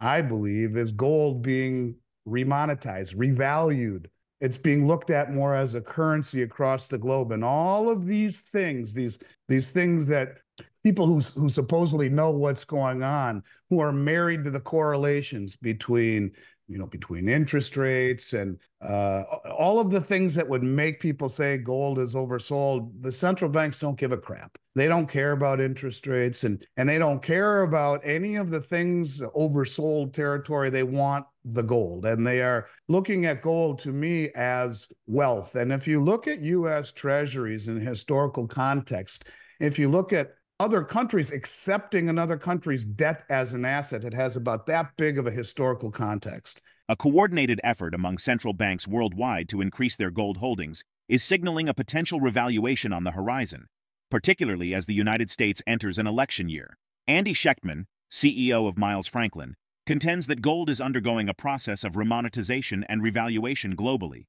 I believe, is gold being remonetized, revalued. It's being looked at more as a currency across the globe. And all of these things, these, these things that people who, who supposedly know what's going on, who are married to the correlations between you know, between interest rates and uh, all of the things that would make people say gold is oversold, the central banks don't give a crap. They don't care about interest rates and and they don't care about any of the things oversold territory. They want the gold and they are looking at gold to me as wealth. And if you look at US treasuries in historical context, if you look at other countries accepting another country's debt as an asset. It has about that big of a historical context. A coordinated effort among central banks worldwide to increase their gold holdings is signaling a potential revaluation on the horizon, particularly as the United States enters an election year. Andy Schectman, CEO of Miles Franklin, contends that gold is undergoing a process of remonetization and revaluation globally.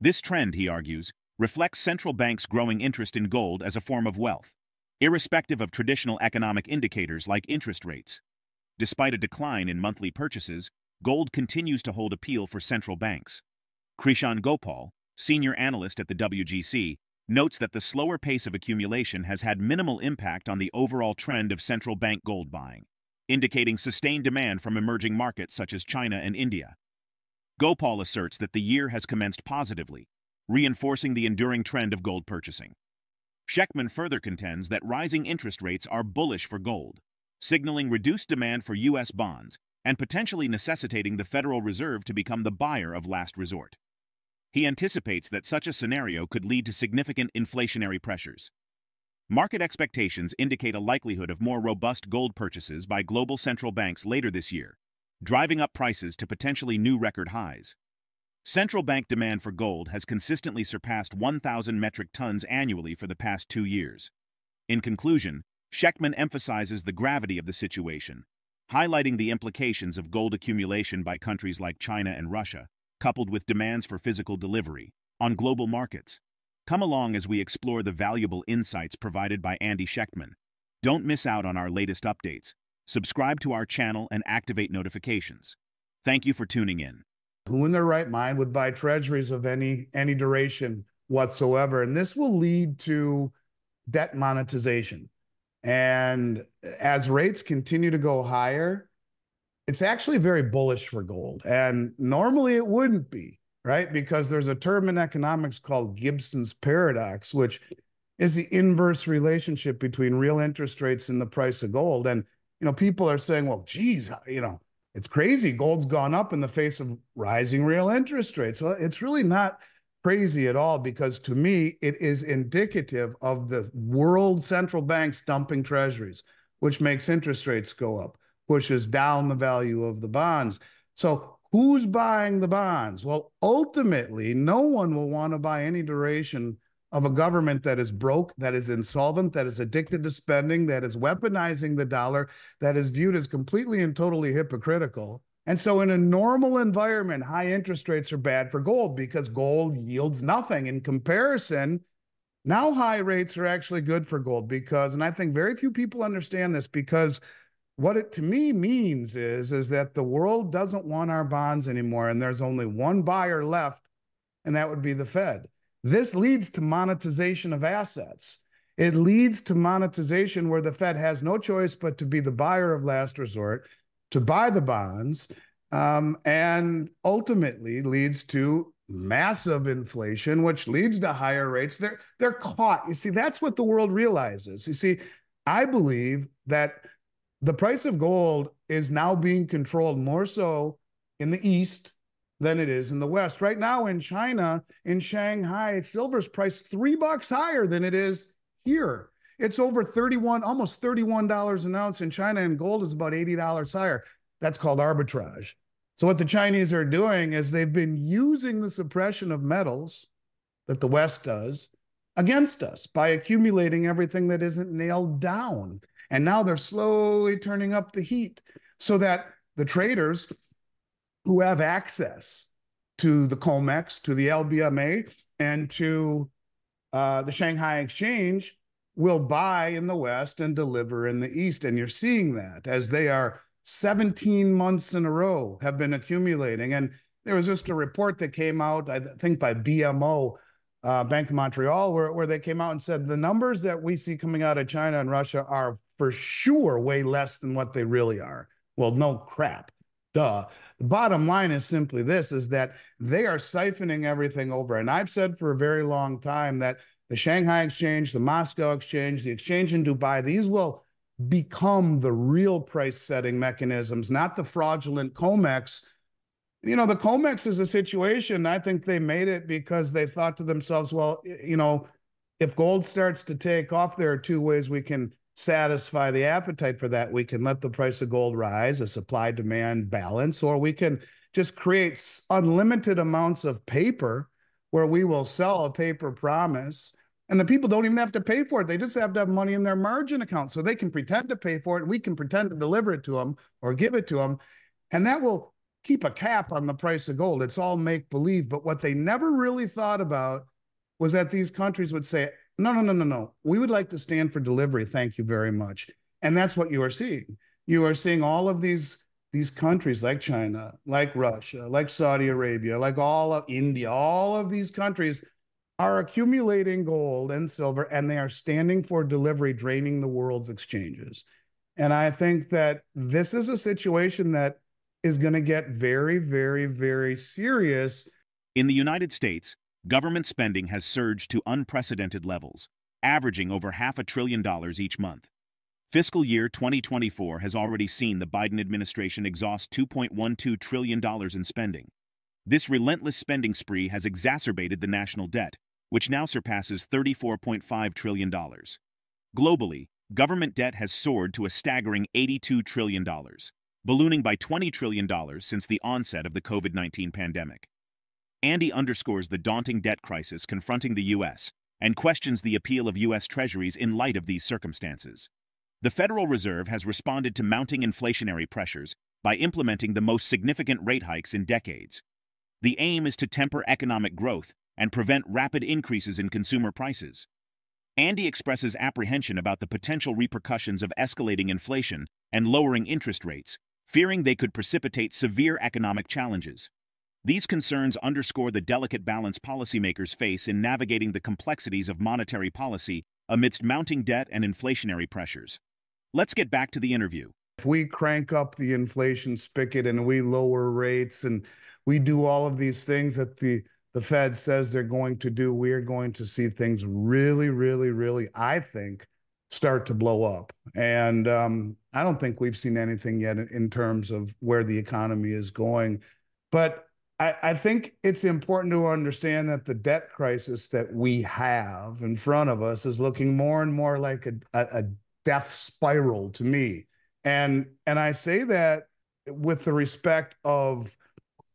This trend, he argues, reflects central banks' growing interest in gold as a form of wealth irrespective of traditional economic indicators like interest rates. Despite a decline in monthly purchases, gold continues to hold appeal for central banks. Krishan Gopaul, senior analyst at the WGC, notes that the slower pace of accumulation has had minimal impact on the overall trend of central bank gold buying, indicating sustained demand from emerging markets such as China and India. Gopaul asserts that the year has commenced positively, reinforcing the enduring trend of gold purchasing. Schectman further contends that rising interest rates are bullish for gold, signaling reduced demand for U.S. bonds and potentially necessitating the Federal Reserve to become the buyer of last resort. He anticipates that such a scenario could lead to significant inflationary pressures. Market expectations indicate a likelihood of more robust gold purchases by global central banks later this year, driving up prices to potentially new record highs. Central bank demand for gold has consistently surpassed 1,000 metric tons annually for the past two years. In conclusion, Schectman emphasizes the gravity of the situation, highlighting the implications of gold accumulation by countries like China and Russia, coupled with demands for physical delivery, on global markets. Come along as we explore the valuable insights provided by Andy Schectman. Don't miss out on our latest updates. Subscribe to our channel and activate notifications. Thank you for tuning in. Who in their right mind would buy treasuries of any any duration whatsoever? And this will lead to debt monetization. And as rates continue to go higher, it's actually very bullish for gold. And normally it wouldn't be, right? Because there's a term in economics called Gibson's paradox, which is the inverse relationship between real interest rates and the price of gold. And you know, people are saying, well, geez, you know, it's crazy. Gold's gone up in the face of rising real interest rates. Well, it's really not crazy at all because to me, it is indicative of the world central banks dumping treasuries, which makes interest rates go up, pushes down the value of the bonds. So, who's buying the bonds? Well, ultimately, no one will want to buy any duration of a government that is broke, that is insolvent, that is addicted to spending, that is weaponizing the dollar, that is viewed as completely and totally hypocritical. And so, in a normal environment, high interest rates are bad for gold because gold yields nothing. In comparison, now high rates are actually good for gold because, and I think very few people understand this because what it to me means is, is that the world doesn't want our bonds anymore. And there's only one buyer left, and that would be the Fed. This leads to monetization of assets. It leads to monetization where the Fed has no choice but to be the buyer of last resort, to buy the bonds, um, and ultimately leads to massive inflation, which leads to higher rates. They're they're caught. You see, that's what the world realizes. You see, I believe that the price of gold is now being controlled more so in the East than it is in the West. Right now in China, in Shanghai, silver's priced three bucks higher than it is here. It's over 31, almost $31 an ounce in China, and gold is about $80 higher. That's called arbitrage. So, what the Chinese are doing is they've been using the suppression of metals that the West does against us by accumulating everything that isn't nailed down. And now they're slowly turning up the heat so that the traders who have access to the COMEX, to the LBMA, and to uh, the Shanghai Exchange will buy in the West and deliver in the East. And you're seeing that as they are 17 months in a row have been accumulating. And there was just a report that came out, I think by BMO, uh, Bank of Montreal, where, where they came out and said the numbers that we see coming out of China and Russia are for sure way less than what they really are. Well, no crap. Duh. The bottom line is simply this is that they are siphoning everything over. And I've said for a very long time that the Shanghai Exchange, the Moscow Exchange, the exchange in Dubai, these will become the real price setting mechanisms, not the fraudulent COMEX you know, the COMEX is a situation. I think they made it because they thought to themselves, well, you know, if gold starts to take off, there are two ways we can satisfy the appetite for that. We can let the price of gold rise, a supply demand balance, or we can just create unlimited amounts of paper where we will sell a paper promise. And the people don't even have to pay for it. They just have to have money in their margin account. So they can pretend to pay for it and we can pretend to deliver it to them or give it to them. And that will keep a cap on the price of gold. It's all make believe. But what they never really thought about was that these countries would say, no, no, no, no, no. We would like to stand for delivery. Thank you very much. And that's what you are seeing. You are seeing all of these these countries like China, like Russia, like Saudi Arabia, like all of India, all of these countries are accumulating gold and silver and they are standing for delivery, draining the world's exchanges. And I think that this is a situation that is going to get very, very, very serious. In the United States, government spending has surged to unprecedented levels, averaging over half a trillion dollars each month. Fiscal year 2024 has already seen the Biden administration exhaust $2.12 trillion in spending. This relentless spending spree has exacerbated the national debt, which now surpasses $34.5 trillion. Globally, government debt has soared to a staggering $82 trillion ballooning by $20 trillion since the onset of the COVID 19 pandemic. Andy underscores the daunting debt crisis confronting the U.S. and questions the appeal of U.S. Treasuries in light of these circumstances. The Federal Reserve has responded to mounting inflationary pressures by implementing the most significant rate hikes in decades. The aim is to temper economic growth and prevent rapid increases in consumer prices. Andy expresses apprehension about the potential repercussions of escalating inflation and lowering interest rates, fearing they could precipitate severe economic challenges. These concerns underscore the delicate balance policymakers face in navigating the complexities of monetary policy amidst mounting debt and inflationary pressures. Let's get back to the interview. If we crank up the inflation spigot and we lower rates and we do all of these things that the the Fed says they're going to do, we are going to see things really, really, really, I think, start to blow up. And um, I don't think we've seen anything yet in, in terms of where the economy is going. But I, I, think it's important to understand that the debt crisis that we have in front of us is looking more and more like a, a, a death spiral to me. And and I say that with the respect of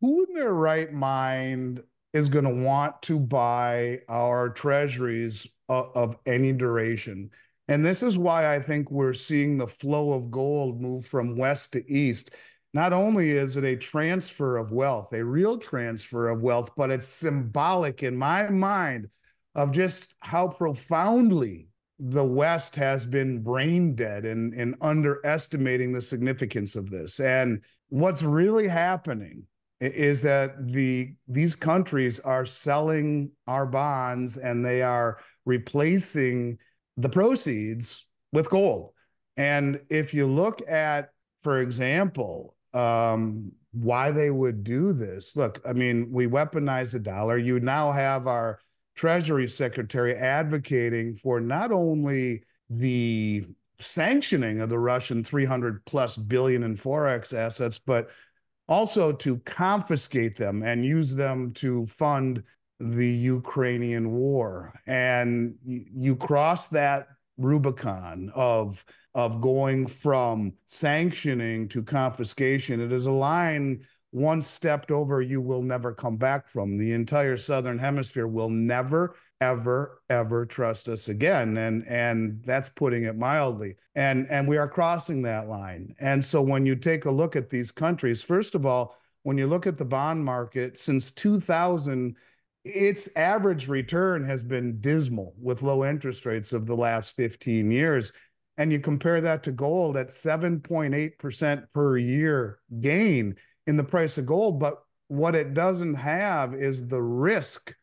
who in their right mind is going to want to buy our treasuries of, of any duration and this is why I think we're seeing the flow of gold move from west to east. Not only is it a transfer of wealth, a real transfer of wealth, but it's symbolic in my mind of just how profoundly the West has been brain dead and, and underestimating the significance of this. And what's really happening is that the these countries are selling our bonds and they are replacing the proceeds with gold. And if you look at, for example, um, why they would do this, look, I mean, we weaponize the dollar. You now have our Treasury Secretary advocating for not only the sanctioning of the Russian 300 plus billion in Forex assets, but also to confiscate them and use them to fund the Ukrainian war. And you cross that Rubicon of of going from sanctioning to confiscation. It is a line once stepped over, you will never come back from. The entire southern hemisphere will never, ever, ever trust us again. And and that's putting it mildly. And and we are crossing that line. And so when you take a look at these countries, first of all, when you look at the bond market since 2000 its average return has been dismal with low interest rates of the last 15 years. And you compare that to gold at 7.8% per year gain in the price of gold. But what it doesn't have is the risk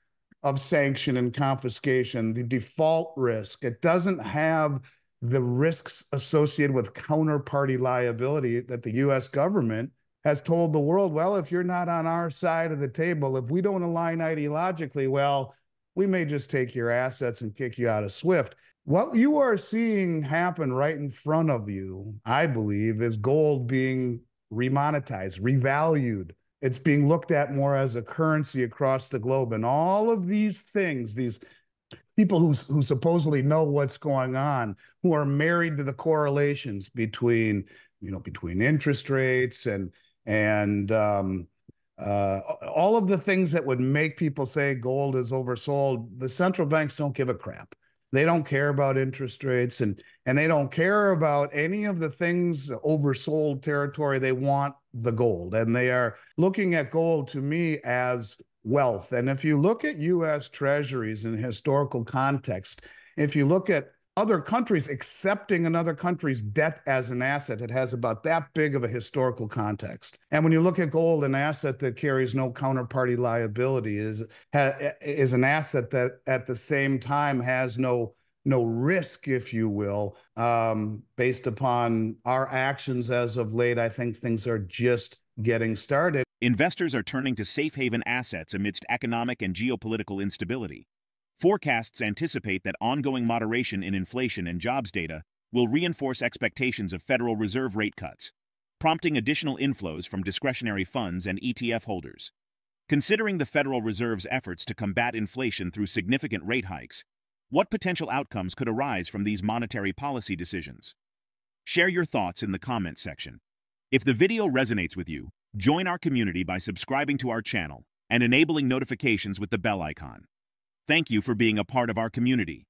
of sanction and confiscation, the default risk. It doesn't have the risks associated with counterparty liability that the US government has told the world, well, if you're not on our side of the table, if we don't align ideologically, well, we may just take your assets and kick you out of SWIFT. What you are seeing happen right in front of you, I believe, is gold being remonetized, revalued. It's being looked at more as a currency across the globe. And all of these things, these people who, who supposedly know what's going on, who are married to the correlations between, you know, between interest rates and and um, uh, all of the things that would make people say gold is oversold. The central banks don't give a crap. They don't care about interest rates and and they don't care about any of the things oversold territory. They want the gold and they are looking at gold to me as wealth. And if you look at US treasuries in historical context, if you look at other countries accepting another country's debt as an asset. It has about that big of a historical context. And when you look at gold, an asset that carries no counterparty liability is is an asset that at the same time has no no risk, if you will, um, based upon our actions as of late. I think things are just getting started. Investors are turning to safe haven assets amidst economic and geopolitical instability. Forecasts anticipate that ongoing moderation in inflation and jobs data will reinforce expectations of Federal Reserve rate cuts, prompting additional inflows from discretionary funds and ETF holders. Considering the Federal Reserve's efforts to combat inflation through significant rate hikes, what potential outcomes could arise from these monetary policy decisions? Share your thoughts in the comments section. If the video resonates with you, join our community by subscribing to our channel and enabling notifications with the bell icon. Thank you for being a part of our community.